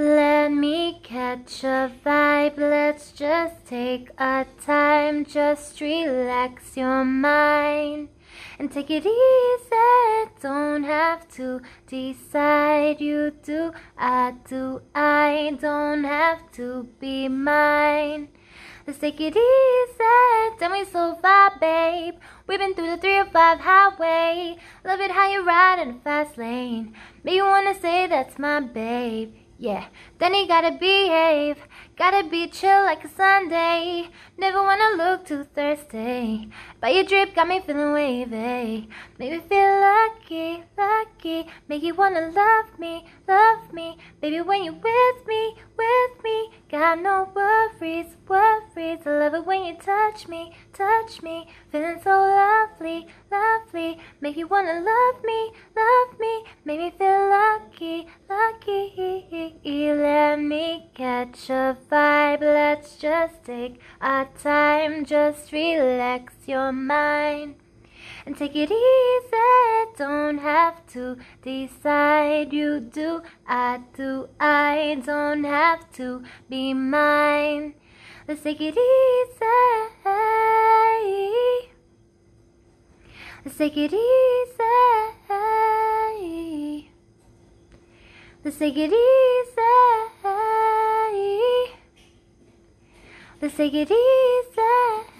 Let me catch a vibe. Let's just take a time. Just relax your mind and take it easy. Don't have to decide. You do, I do, I don't have to be mine. Let's take it easy. Tell me so far, babe. We've been through the 305 highway. Love it how you ride in the fast lane. Me you wanna say that's my babe. Yeah, then you gotta behave. Gotta be chill like a Sunday. Never wanna look too thirsty. But your drip got me feeling wavy. Make me feel lucky, lucky. Make you wanna love me, love me. Baby, when you're with me, with me. Got no worries, worries. I love it when you touch me, touch me. Feeling so lovely, lovely. Make you wanna love me, love me. Make me feel lucky, lucky. Let me catch a vibe. Let's just take our time. Just relax your mind and take it easy. Don't have to decide. You do, I do, I don't have to be mine. Let's take it easy. Let's take it easy. Let's take it easy. Let's take it easy.